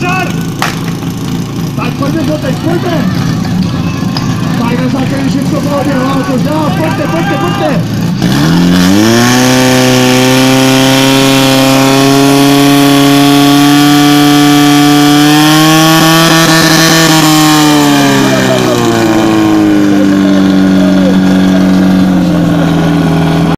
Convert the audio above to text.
Vai Tak, pojďme teď, pojďme! Tak na základě všechno pohodě, no, to dál, pojďte!